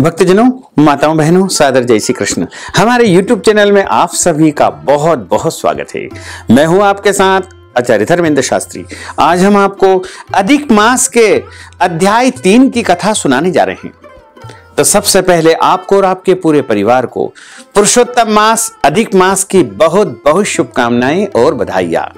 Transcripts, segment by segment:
भक्तजनों, माताओं, बहनों, सादर जय श्री कृष्ण। हमारे YouTube चैनल में आप सभी का बहुत बहुत स्वागत है। मैं हूँ आपके साथ आचार्य धर्मेंद्र शास्त्री। आज हम आपको अधिक मास के अध्याय तीन की कथा सुनाने जा रहे हैं। तो सबसे पहले आपको और आपके पूरे परिवार को पुरुषोत्तम मास, अधिक मास की बहुत बहुत शुभकामनाएँ और बधाइयाँ।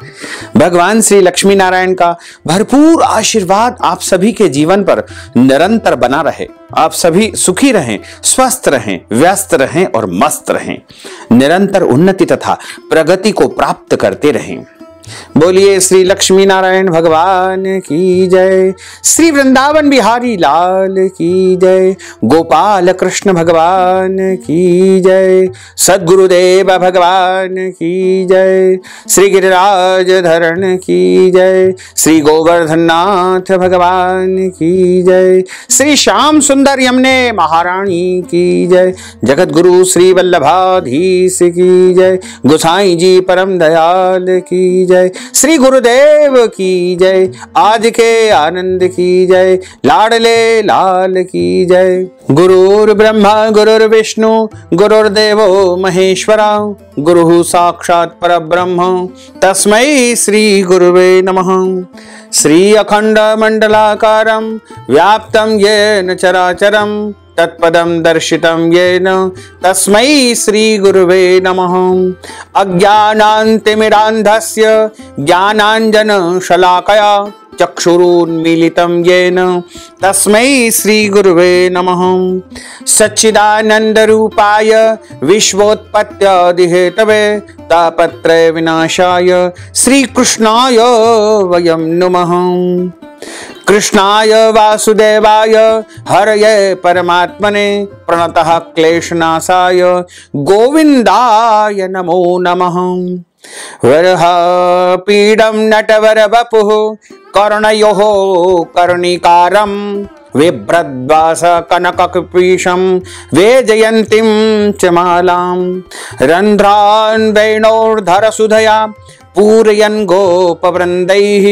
भगवान श्री लक्ष्मी नारायण का भरपूर आशीर्वाद आप सभी के जीवन पर निरंतर बना रहे। आप सभी सुखी रहें, स्वस्थ रहें, व्यस्त रहें और मस्त रहें। निरंतर उन्नति तथा प्रगति को प्राप्त करते रहें। बोलिए श्री लक्ष्मी नारायण भगवान की जय। श्री वृंदावन बिहारी लाल की जय। गोपाल कृष्ण भगवान की जय। सदगुरुदेव भगवान की जय। श्री गिरिराज धरण की जय। श्री गोवर्धन नाथ भगवान की जय। श्री श्याम सुंदर यमने महारानी की जय। जगत गुरु श्री वल्लभाधीश की जय। गुसाई जी परम दयाल की जय। जय। श्री गुरुदेव की जय। आज के आनंद की जय। लाडले लाल की जय। गुरुर ब्रह्मा, गुरुर विष्णु गुरुर्देवो महेश्वरा, गुरु साक्षात पर ब्रह्म तस्मै श्री गुरुवे नमः। श्री अखंड मंडलाकारं व्याप्तं येन चराचरम्। तत्पदं दर्शितं येन। तस्मै श्रीगुरुवे नमः। अज्ञानान्तिमिरान्धस्य ज्ञानाञ्जनशलाकया चक्षुरुन्मीलितं येन। तस्मै श्रीगुरुवे नमः। सच्चिदानन्दरूपाय विश्वोत्पत्त्यादिहेतवे तापत्रयविनाशाय श्रीकृष्णाय वयं नुमः। कृष्णाय वासुदेवाय, हरये परमात्मने प्रणतः क्लेशनाशाय, गोविन्दाय नमो नमः। वरः पीडं नटवरवपुः, कर्णयोः कर्णिकारम् बिभ्रद्वास कनकपीशं वेजयन्तीं च मालां। रन्ध्रान् पूरयन् गोपवृन्दैः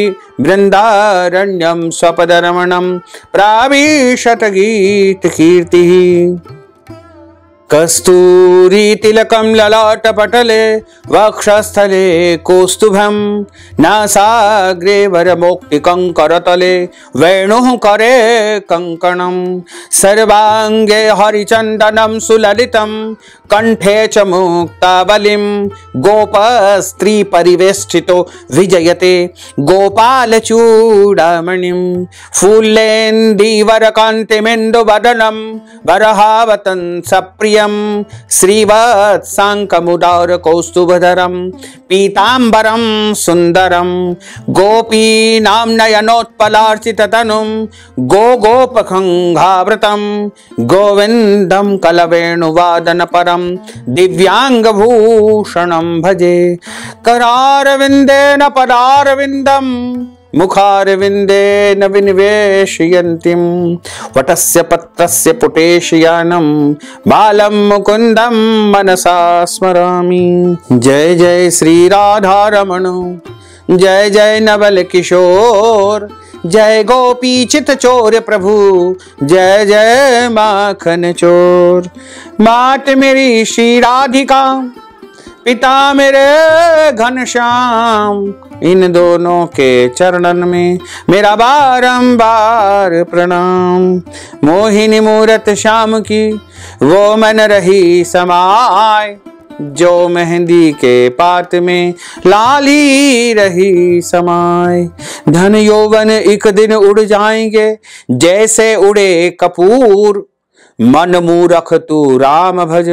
बृन्दारण्यं स्वपदरमणं प्राविशत गीतकीर्तिः कस्तूरीतिलकं ललाटपटले वक्षस्थले कौस्तुभं नासाग्रे वरमोक्तिकङ्करतले वेणुः करे कङ्कणं सर्वाङ्गे हरिचन्दनं सुललितं कण्ठे च मुक्तावलिं। गोपस्त्रीपरिवेष्टितो विजयते। गोपालचूडामणिं। फूल्लेन्दीवरकान्तिमेन्दुवदनं। वरहावतं सप्रियं। श्रीवत्साङ्कमुदारकौस्तुभधरं। पीताम्बरं सुन्दरं। गोपीनां नयनोत्पलार्चिततनुं। गो गोपखङ्घावृतं गोविन्दं दिव्याङ्गभूषणं भजे। करारविन्देन पदारविन्दम् मुखारविन्देन विनिवेशयन्तीं वटस्य पत्रस्य पुटेशयानं बालं मुकुन्दं मनसा स्मरामि। जय जय श्रीराधारमण जय जय नवल किशोर जय गोपी चित चोर प्रभु, जय जय माखन चोर। मात मेरी श्री राधिका, पिता मेरे घनश्याम इन दोनों के चरणन में मेरा बारंबार प्रणाम। मोहिनी मूरत श्याम की, वो मन रही समाय। जो मेहंदी के पात में लाली रही समाय धन यौवन एक दिन उड़ जाएँगे, जैसे उड़े कपूर। मन मूरख तू राम भज,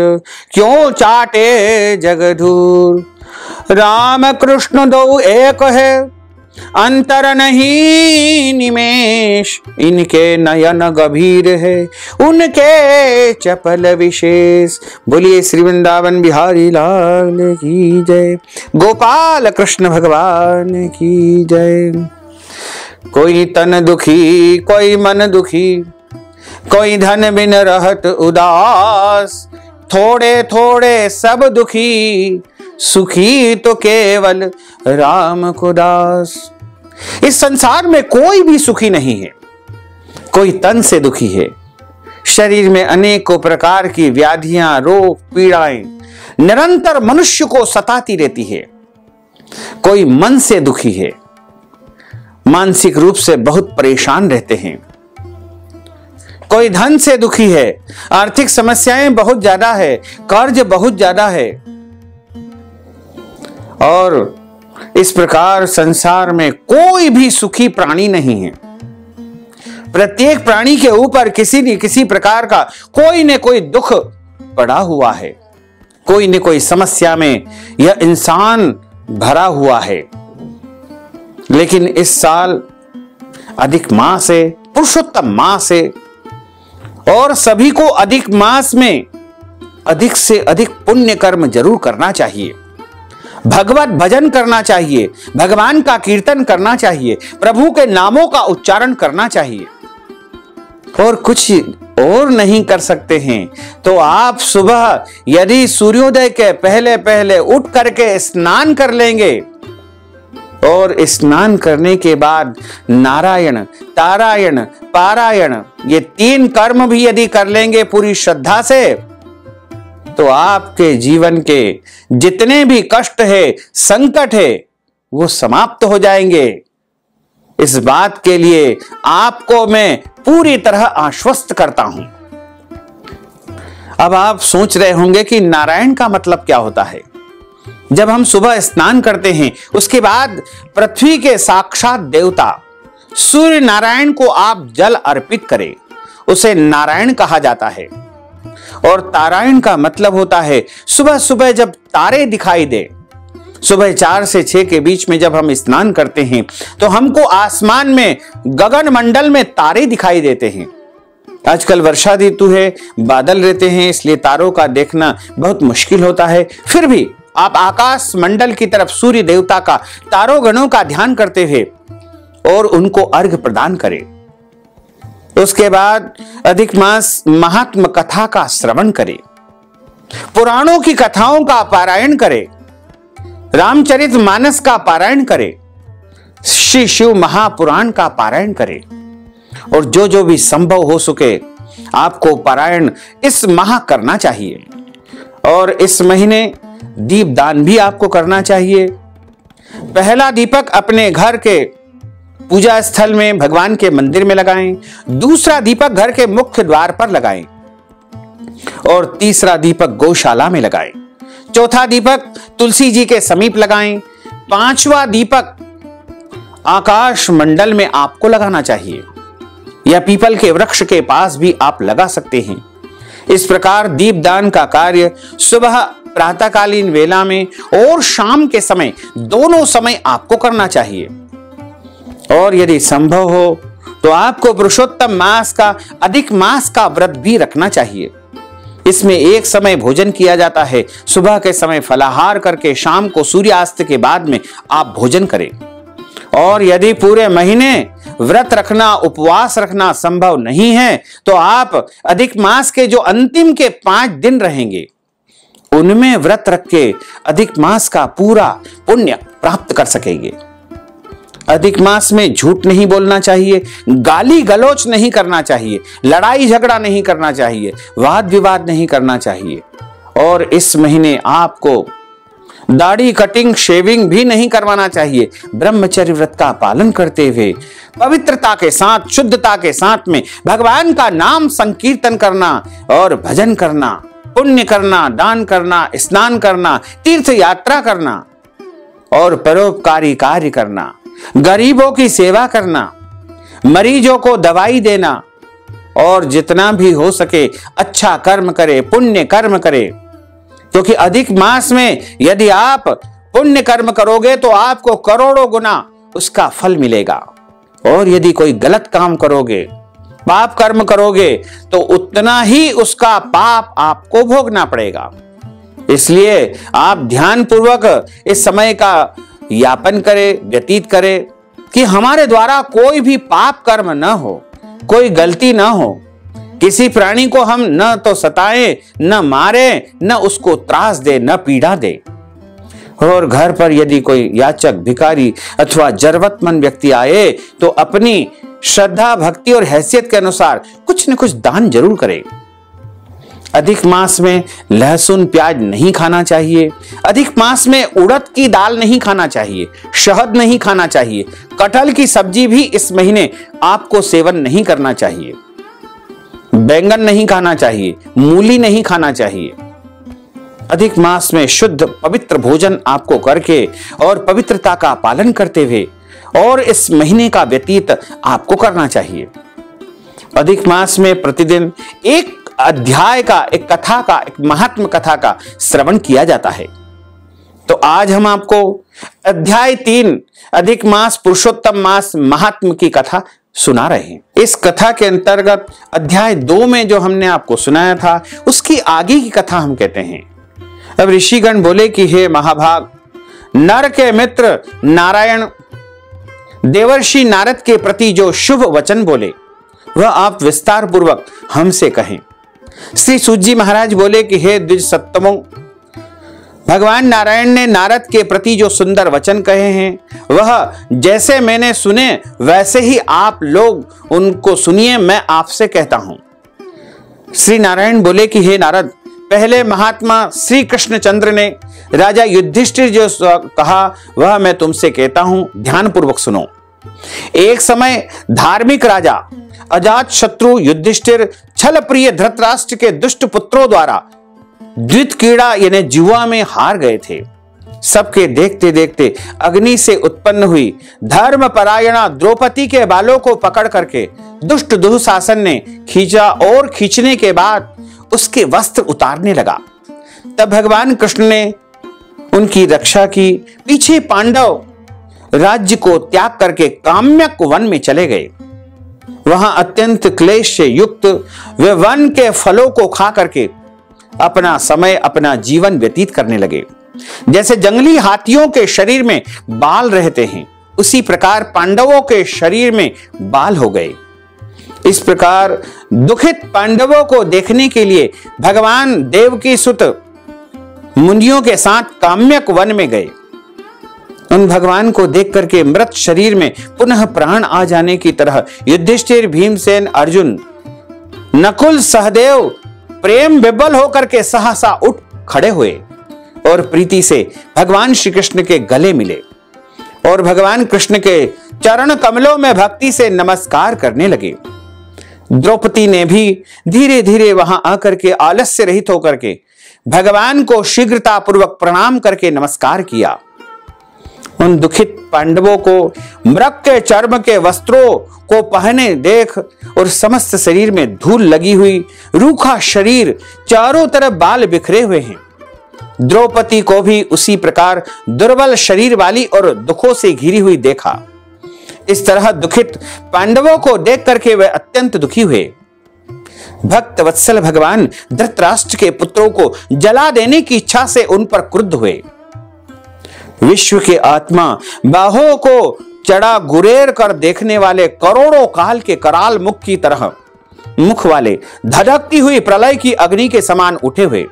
क्यों चाटे जगधूर? राम कृष्ण दो एक है अंतर नहीं निमेश, इनके नयन गंभीर है, उनके चपल विशेष। बोलिए श्री वृंदावन बिहारी लाल की जय, गोपाल कृष्ण भगवान की जय। कोई तन दुखी, कोई मन दुखी, कोई धन बिन रहत उदास थोड़े थोड़े सब दुखी सुखी तो केवल राम को दास। इस संसार में कोई भी सुखी नहीं है, कोई तन से दुखी है। शरीर में अनेकों प्रकार की व्याधियाँ, रोग, पीड़ाएँ निरंतर मनुष्य को सताती रहती है। कोई मन से दुखी है, मानसिक रूप से बहुत परेशान रहते हैं। कोई धन से दुखी है, आर्थिक समस्याएँ बहुत ज़्यादा है कर्ज बहुत ज़्यादा है और इस प्रकार संसार में कोई भी सुखी प्राणी नहीं है। प्रत्येक प्राणी के ऊपर किसी न किसी प्रकार का कोई न कोई दुख पड़ा हुआ है। कोई न कोई समस्या में यह इंसान भरा हुआ है। लेकिन इस साल अधिक माह से, पुरुषोत्तम माह से और सभी को अधिक मास में अधिक से अधिक पुण्य कर्म ज़रूर करना चाहिए। भगवत भजन करना चाहिए, भगवान का कीर्तन करना चाहिए, प्रभु के नामों का उच्चारण करना चाहिए। और कुछ और नहीं कर सकते हैं। तो आप सुबह यदि सूर्योदय के पहले पहले उठ करके स्नान कर लेंगे, और स्नान करने के बाद नारायण, तारायण, पारायण, ये तीन कर्म भी यदि कर लेंगे पूरी श्रद्धा से तो आपके जीवन के जितने भी कष्ट है, संकट है, वो समाप्त हो जाएँगे। इस बात के लिए आपको मैं पूरी तरह आश्वस्त करता हूँ। अब आप सोच रहे होंगे कि नारायण का मतलब क्या होता है? जब हम सुबह स्नान करते हैं, उसके बाद पृथ्वी के साक्षात देवता सूर्य नारायण को आप जल अर्पित करें। उसे नारायण कहा जाता है। और तारायण का मतलब होता है सुबह सुबह जब तारे दिखाई दे, सुबह चार से छह के बीच में जब हम स्नान करते हैं तो हमको आसमान में, गगन मंडल में तारे दिखाई देते हैं। आजकल वर्षा ऋतु है, बादल रहते हैं, इसलिए तारों का देखना बहुत मुश्किल होता है। फिर भी आप आकाश मंडल की तरफ़ सूर्य देवता का तारों गणों का ध्यान करते हुए और उनको अर्घ प्रदान करें। उसके बाद अधिक मास महात्म कथा का श्रवण करें, पुराणों की कथाओं का पारायण करें, रामचरित मानस का पारायण करें, श्री शिव महापुराण का पारायण करें। और जो जो भी संभव हो सके, आपको पारायण इस माह करना चाहिए। और इस महीने दीप दान भी आपको करना चाहिए। पहला दीपक अपने घर के पूजा स्थल में भगवान के मंदिर में लगाएँ, दूसरा दीपक घर के मुख्य द्वार पर लगाएँ, और तीसरा दीपक गौशाला में लगाएँ। चौथा दीपक तुलसी जी के समीप लगाएँ। पांचवा दीपक आकाश मंडल में आपको लगाना चाहिए, या पीपल के वृक्ष के पास भी आप लगा सकते हैं। इस प्रकार दीपदान का कार्य सुबह प्रातःकालीन वेला में और शाम के समय दोनों समय आपको करना चाहिए। और यदि संभव हो तो आपको पुरुषोत्तम मास का, अधिक मास का व्रत भी रखना चाहिए। इसमें एक समय भोजन किया जाता है, सुबह के समय फलाहार करके, शाम को सूर्यास्त के बाद में आप भोजन करें। और यदि पूरे महीने व्रत रखना, उपवास रखना संभव नहीं है तो आप अधिक मास के जो अंतिम के पाँच दिन रहेंगे, उनमें व्रत रख के अधिक मास का पूरा पुण्य प्राप्त कर सकेंगे। अधिक मास में झूठ नहीं बोलना चाहिए, गाली गलोच नहीं करना चाहिए, लड़ाई झगड़ा नहीं करना चाहिए, वाद विवाद नहीं करना चाहिए। और इस महीने आपको दाढ़ी, कटिंग, शेविंग भी नहीं करवाना चाहिए। ब्रह्मचर्य व्रत का पालन करते हुए, पवित्रता के साथ, शुद्धता के साथ में भगवान का नाम संकीर्तन करना और भजन करना, पुण्य करना, दान करना, स्नान करना तीर्थ यात्रा करना और परोपकारी कार्य करना। गरीबों की सेवा करना, मरीजों को दवाई देना, और जितना भी हो सके अच्छा कर्म करे, पुण्य कर्म करे। क्योंकि अधिक मास में यदि आप पुण्य कर्म करोगे तो आपको करोड़ों गुना उसका फल मिलेगा। और यदि कोई गलत काम करोगे, पाप कर्म करोगे तो उतना ही उसका पाप आपको भोगना पड़ेगा। इसलिए आप ध्यान पूर्वक इस समय का यापन करें, व्यतीत करे कि हमारे द्वारा कोई भी पाप कर्म न हो, कोई गलती न हो। किसी प्राणी को हम न तो सताएँ, न मारे, न उसको त्रास दे, न पीड़ा दे। और घर पर यदि कोई याचक भिकारी अथवा जरूरतमंद व्यक्ति आए तो अपनी श्रद्धा, भक्ति और हैसियत के अनुसार कुछ न कुछ दान ज़रूर करें। अधिक मास में लहसुन प्याज नहीं खाना चाहिए। अधिक मास में उड़द की दाल नहीं खाना चाहिए। शहद नहीं खाना चाहिए। कटहल की सब्ज़ी भी इस महीने आपको सेवन नहीं करना चाहिए। बैंगन नहीं खाना चाहिए। मूली नहीं खाना चाहिए। अधिक मास में शुद्ध पवित्र भोजन आपको करके और पवित्रता का पालन करते हुए और इस महीने का व्यतीत आपको करना चाहिए। अधिक मास में प्रतिदिन एक अध्याय का, एक कथा का, एक महात्म कथा का श्रवण किया जाता है। तो आज हम आपको अध्याय तीन, अधिक मास, पुरुषोत्तम मास, महात्म की कथा सुना रहे हैं। इस कथा के अंतर्गत अध्याय दो में जो हमने आपको सुनाया था, उसकी आगे की कथा हम कहते हैं। अब ऋषिगण बोले कि, हे महाभाग, नर के मित्र नारायण, देवर्षि नारद के प्रति जो शुभ वचन बोले, वह आप विस्तार पूर्वक हमसे कहें। श्री सूजी महाराज बोले कि हे द्विज सत्तमो भगवान नारायण ने नारद के प्रति जो सुंदर वचन कहे हैं, वह जैसे मैंने सुने, वैसे ही आप लोग उनको सुनिए, मैं आपसे कहता हूँ। श्री नारायण बोले कि हे नारद, पहले महात्मा श्री कृष्ण चंद्र ने राजा युधिष्ठिर जो कहा, वह मैं तुमसे कहता हूँ ध्यान पूर्वक सुनो। एक समय धार्मिक राजा अजात शत्रु युधिष्ठिर छल प्रिय धृतराष्ट्र के दुष्ट पुत्रों द्वारा द्वित कीड़ा यानी जुआ में हार गए थे। सबके देखते देखते अग्नि से उत्पन्न हुई धर्म परायणा द्रौपदी के बालों को पकड़ करके दुष्ट दुशासन ने खींचा और खींचने के बाद उसके वस्त्र उतारने लगा। तब भगवान कृष्ण ने उनकी रक्षा की। पीछे पांडव राज्य को त्याग करके काम्यक वन में चले गए। वहाँ अत्यंत क्लेश से युक्त वे वन के फलों को खा करके अपना समय, अपना जीवन व्यतीत करने लगे। जैसे जंगली हाथियों के शरीर में बाल रहते हैं, उसी प्रकार पांडवों के शरीर में बाल हो गए। इस प्रकार दुखित पांडवों को देखने के लिए भगवान देव की सुत मुनियों के साथ काम्यक वन में गए। उन भगवान को देख करके मृत शरीर में पुनः प्राण आ जाने की तरह युधिष्ठिर, भीमसेन, अर्जुन, नकुल, सहदेव, प्रेम विबल होकर के सहसा उठ खड़े हुए और प्रीति से भगवान श्री कृष्ण के गले मिले और भगवान कृष्ण के चरण कमलों में भक्ति से नमस्कार करने लगे। द्रौपदी ने भी धीरे धीरे वहाँ आकर के आलस्य रहित होकर के भगवान को शीघ्रता पूर्वक प्रणाम करके नमस्कार किया। उन दुखित पांडवों को मृग के चर्म के वस्त्रों को पहने देख और समस्त शरीर में धूल लगी हुई, रूखा शरीर चारों तरफ़ बाल बिखरे हुए हैं। द्रौपदी को भी उसी प्रकार दुर्बल शरीर वाली और दुखों से घिरी हुई देखा। इस तरह दुखित पांडवों को देख करके वे अत्यंत दुखी हुए। भक्त वत्सल भगवान धृतराष्ट्र के पुत्रों को जला देने की इच्छा से उन पर क्रुद्ध हुए। विश्व के आत्मा बाहों को चढ़ा गुरेर कर देखने वाले करोड़ों काल के कराल मुख की तरह, मुख वाले धधकती हुई प्रलय की अग्नि के समान उठे हुए।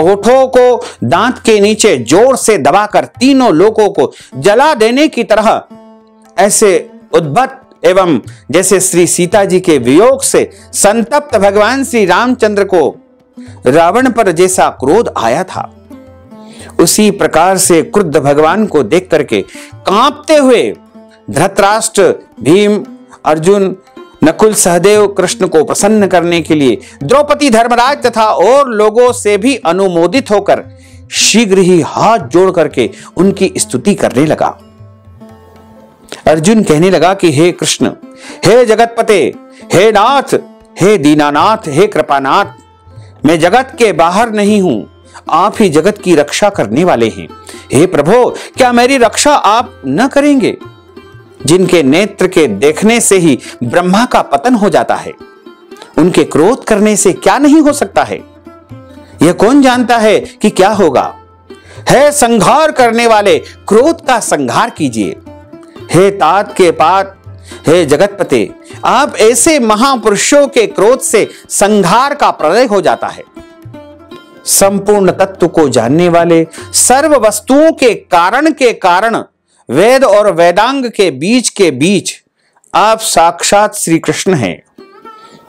ओठों को दांत के नीचे ज़ोर से दबाकर तीनों लोगों को जला देने की तरह, ऐसे उद्भत एवं जैसे श्री सीता जी के वियोग से संतप्त भगवान श्री रामचंद्र को रावण पर जैसा क्रोध आया था। उसी प्रकार से क्रुद्ध भगवान को देख करके कांपते हुए धृतराष्ट्र, भीम, अर्जुन, नकुल, सहदेव, कृष्ण को प्रसन्न करने के लिए द्रौपदी धर्मराज तथा और लोगों से भी अनुमोदित होकर शीघ्र ही हाथ जोड़ करके उनकी स्तुति करने लगा। अर्जुन कहने लगा कि, हे कृष्ण, हे जगतपते, हे नाथ, हे दीनानाथ, हे कृपानाथ, मैं जगत के बाहर नहीं हूँ। आप ही जगत की रक्षा करने वाले हैं। हे प्रभो, क्या मेरी रक्षा आप न करेंगे? जिनके नेत्र के देखने से ही ब्रह्मा का पतन हो जाता है, उनके क्रोध करने से क्या नहीं हो सकता है? यह कौन जानता है कि क्या होगा? है संघार करने वाले, क्रोध का संघार कीजिए। हे तात के पात, हे जगतपते, आप ऐसे महापुरुषों के क्रोध से संघार का प्रलय हो जाता है। संपूर्ण तत्व को जानने वाले, सर्व वस्तुओं के कारण के कारण, वेद और वेदांग के बीच के बीच आप साक्षात श्री कृष्ण हैं।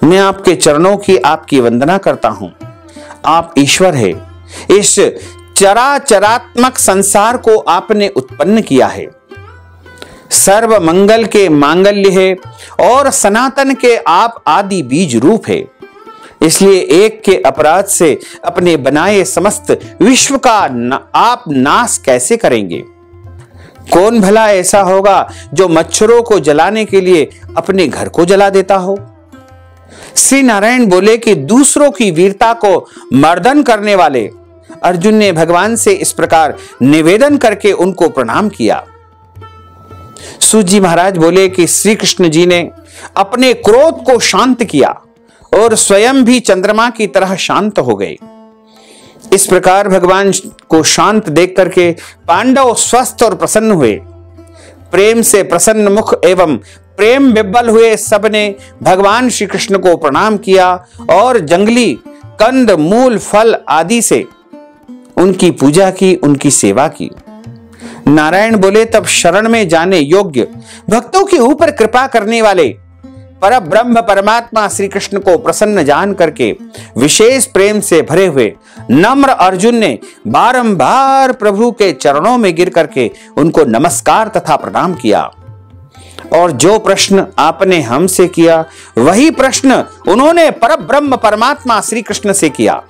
मैं आपके चरणों की आपकी वंदना करता हूँ। आप ईश्वर है। इस चराचरात्मक संसार को आपने उत्पन्न किया है। सर्व मंगल के मांगल्य है और सनातन के आप आदि बीज रूप है। इसलिए एक के अपराध से अपने बनाए समस्त विश्व का न, आप नाश कैसे करेंगे? कौन भला ऐसा होगा जो मच्छरों को जलाने के लिए अपने घर को जला देता हो? श्री नारायण बोले कि दूसरों की वीरता को मर्दन करने वाले अर्जुन ने भगवान से इस प्रकार निवेदन करके उनको प्रणाम किया। सूजी महाराज बोले कि श्री कृष्ण जी ने अपने क्रोध को शांत किया। और स्वयं भी चंद्रमा की तरह शांत हो गए इस प्रकार भगवान को शांत देख करके पांडव स्वस्थ और प्रसन्न हुए। प्रेम से प्रसन्न मुख एवं प्रेम विब्बल हुए सबने भगवान श्री कृष्ण को प्रणाम किया और जंगली, कंद, मूल, फल आदि से उनकी पूजा की, उनकी सेवा की। नारायण बोले, तब शरण में जाने योग्य। भक्तों के ऊपर कृपा करने वाले पर ब्रह्म परमात्मा श्री कृष्ण को प्रसन्न जान करके विशेष प्रेम से भरे हुए नम्र अर्जुन ने बारंबार प्रभु के चरणों में गिर करके उनको नमस्कार तथा प्रणाम किया। और जो प्रश्न आपने हमसे किया, वही प्रश्न उन्होंने पर ब्रह्म परमात्मा श्री कृष्ण से किया।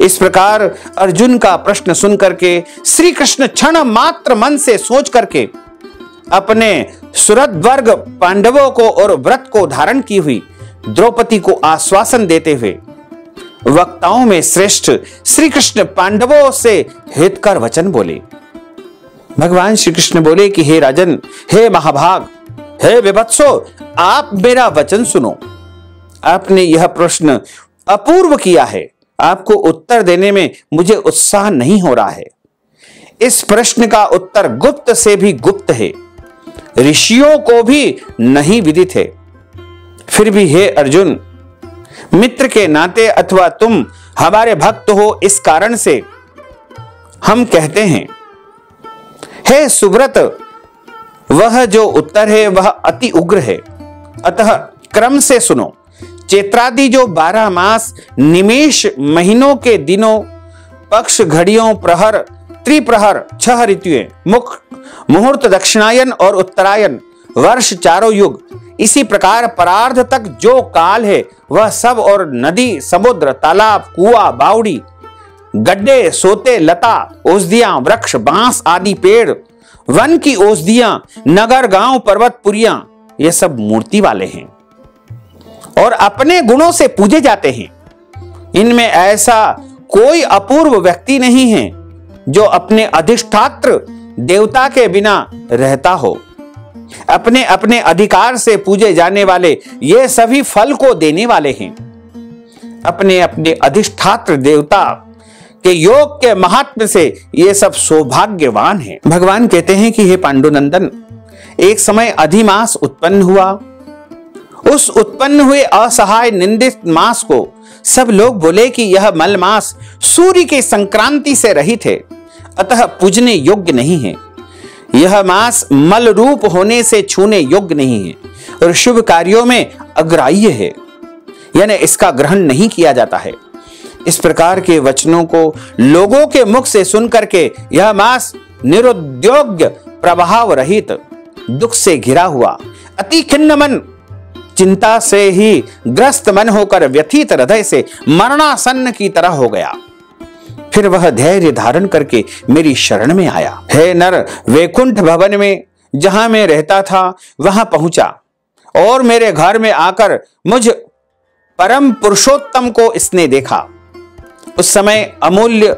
इस प्रकार अर्जुन का प्रश्न सुन करके श्री कृष्ण क्षण मात्र मन से सोच करके अपने सुरत वर्ग पांडवों को और व्रत को धारण की हुई द्रौपदी को आश्वासन देते हुए वक्ताओं में श्रेष्ठ श्री कृष्ण पांडवों से हितकर वचन बोले। भगवान श्री कृष्ण बोले कि, हे राजन, हे महाभाग, हे विभत्सो, आप मेरा वचन सुनो। आपने यह प्रश्न अपूर्व किया है। आपको उत्तर देने में मुझे उत्साह नहीं हो रहा है। इस प्रश्न का उत्तर गुप्त से भी गुप्त है। ऋषियों को भी नहीं विदित है। फिर भी हे अर्जुन, मित्र के नाते अथवा तुम हमारे भक्त हो इस कारण से हम कहते हैं, हे सुब्रत वह जो उत्तर है वह अति उग्र है। अतः क्रम से सुनो, चेत्रादि जो बारह मास निमेश महीनों के दिनों, पक्ष घड़ियों, प्रहर त्रिप्रहर, छह ऋतुएँ, मुख, मुहूर्त दक्षिणायन और उत्तरायण वर्ष चारों युग। इसी प्रकार परार्ध तक जो काल है, वह सब और नदी, समुद्र, तालाब, कुआ, बावड़ी, गड्ढे, सोते, लता औषधियाँ वृक्ष, बाँस आदि पेड़, वन की औषधियाँ नगर, गाँव, पर्वत, पुरिया, ये सब मूर्ति वाले हैं। और अपने गुणों से पूजे जाते हैं। इनमें ऐसा कोई अपूर्व व्यक्ति नहीं है जो अपने अधिष्ठात्र देवता के बिना रहता हो। अपने अपने अधिकार से पूजे जाने वाले ये सभी फल को देने वाले हैं। अपने अपने अधिष्ठात्र देवता के योग के महात्म से ये सब सौभाग्यवान हैं। भगवान कहते हैं कि हे पांडुनंदन, एक समय अधिमास उत्पन्न हुआ। उस उत्पन्न हुए असहाय निंदित मास को सब लोग बोले कि यह मल मास सूर्य के संक्रांति से रहित है। अतः पूजने योग्य नहीं है। यह मास मल रूप होने से छूने योग्य नहीं है और शुभ कार्यों में अग्राह्य है। यानी इसका ग्रहण नहीं किया जाता है। इस प्रकार के वचनों को लोगों के मुख से सुनकर के यह मास निरुद्योग प्रभाव रहित दुख से घिरा हुआ, अति खिन्न मन, चिंता से ही ग्रस्त मन होकर व्यथित हृदय से मरणासन्न की तरह हो गया। फिर वह धैर्य धारण करके मेरी शरण में आया। हे नर, वैकुंठ भवन में जहाँ मैं रहता था, वहाँ पहुँचा और मेरे घर में आकर मुझ परम पुरुषोत्तम को इसने देखा। उस समय अमूल्य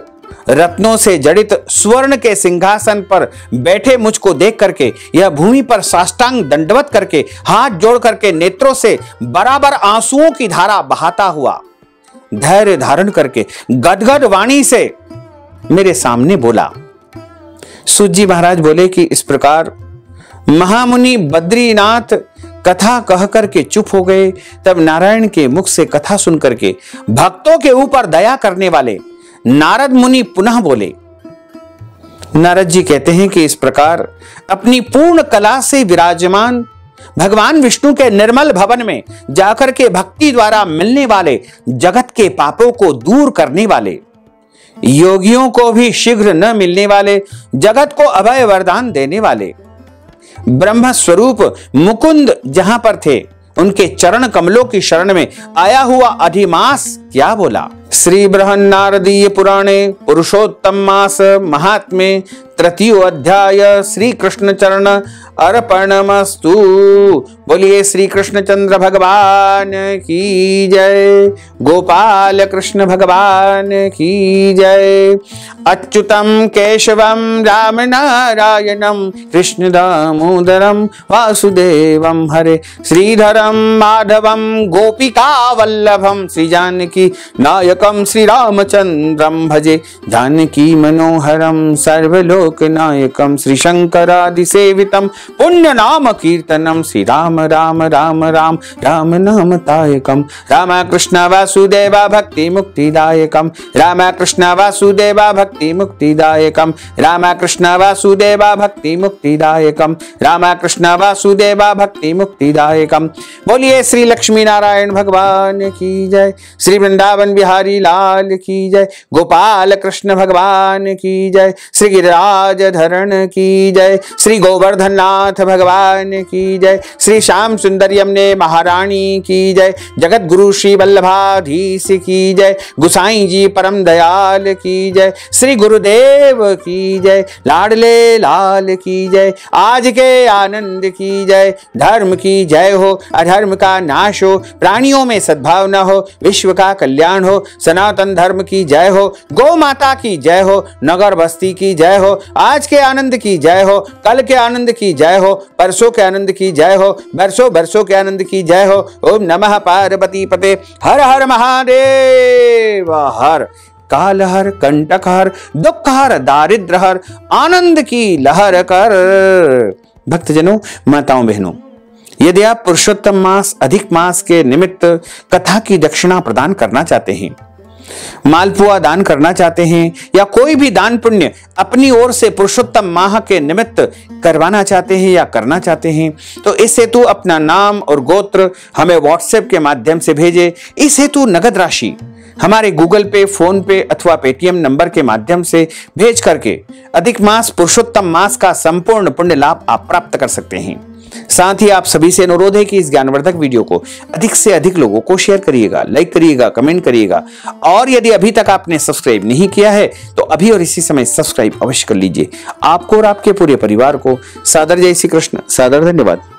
रत्नों से जड़ित स्वर्ण के सिंहासन पर बैठे मुझको देख करके, यह भूमि पर साष्टांग दंडवत करके, हाथ जोड़ करके नेत्रों से बराबर आंसुओं की धारा बहाता हुआ धैर्य धारण करके, गदगद वाणी से मेरे सामने बोला। सूजी महाराज बोले कि इस प्रकार महामुनि बद्रीनाथ कथा कह करके चुप हो गए। तब नारायण के मुख से कथा सुन करके भक्तों के ऊपर दया करने वाले नारद मुनि पुनः बोले, नारद जी कहते हैं कि इस प्रकार अपनी पूर्ण कला से विराजमान भगवान विष्णु के निर्मल भवन में जाकर के भक्ति द्वारा मिलने वाले जगत के पापों को दूर करने वाले, योगियों को भी शीघ्र न मिलने वाले, जगत को अभय वरदान देने वाले ब्रह्म स्वरूप मुकुंद जहाँ पर थे, उनके चरण कमलों की शरण में आया हुआ अधिमास क्या बोला? श्री बृहन नारदीय पुराणे, पुरुषोत्तम मास, महात्मे, तृतीय अध्याय श्री कृष्ण चरण अर्पणमस्तु। बोलिए श्री कृष्ण चंद्र भगवान की जय गोपाल कृष्ण भगवान की जय। अच्युतम केशवम राम नारायणम कृष्ण दामोदरम वासुदेवम हरे। श्रीधरम माधवम गोपिका वल्लभम श्री जानकी नायकम श्री रामचंद्रम भजे। जानकी मनोहरम सर्वलोक नायकम श्री शंकरादि सेवितम पुण्य नाम कीर्तनम श्री राम राम राम राम राम नाम तायकम राम कृष्ण वासुदेव भक्ति मुक्तिदायकम राम कृष्ण वासुदेव भक्ति मुक्तिदायकम राम कृष्ण वासुदेव भक्ति मुक्तिदायकम राम कृष्ण वासुदेव भक्ति मुक्तिदायकम बोलिए श्री लक्ष्मी नारायण भगवान की जय। श्री वृंदावन बिहारी लाल की जय। गोपाल कृष्ण भगवान की जय। श्री गिरिराज धरण की जय। श्री गोवर्धन नाथ भगवान की जय। श्री श्याम सुंदर यमने महारानी की जय। जगत गुरु श्री वल्लभाधीश की जय। गुसाई जी परम दयाल की जय। श्री गुरुदेव की जय। लाडले लाल की जय। आज के आनंद की जय। धर्म की जय हो, अधर्म का नाश हो, प्राणियों में सद्भावना हो, विश्व का कल्याण हो, सनातन धर्म की जय हो गौ माता की जय हो, नगर बस्ती की जय हो, आज के आनंद की जय हो, कल के आनंद की जय हो, परसों के आनंद की जय हो, बरसों बरसों के आनंद की जय हो। ओम नमः पार्वती पते हर हर महादेव। हर काल हर कंटक हर दुख हर दारिद्र हर आनंद की लहर कर। भक्तजनों, माताओं बहनों, यदि आप पुरुषोत्तम मास, अधिक मास के निमित्त कथा की दक्षिणा प्रदान करना चाहते हैं मालपुआ दान करना चाहते हैं या कोई भी दान पुण्य अपनी ओर से पुरुषोत्तम माह के निमित्त करवाना चाहते हैं या करना चाहते हैं तो इस हेतु अपना नाम और गोत्र हमें व्हाट्सएप के माध्यम से भेजे। इस हेतु नगद राशि हमारे गूगल पे फ़ोन पे अथवा पेटीएम नंबर के माध्यम से भेज करके अधिक मास पुरुषोत्तम मास का संपूर्ण पुण्य लाभ आप प्राप्त कर सकते हैं। साथ ही आप सभी से अनुरोध है कि इस ज्ञानवर्धक वीडियो को अधिक से अधिक लोगों को शेयर करिएगा लाइक करिएगा कमेंट करिएगा। और यदि अभी तक आपने सब्सक्राइब नहीं किया है तो अभी और इसी समय सब्सक्राइब अवश्य कर लीजिए। आपको और आपके पूरे परिवार को सादर जय श्री कृष्ण। सादर धन्यवाद।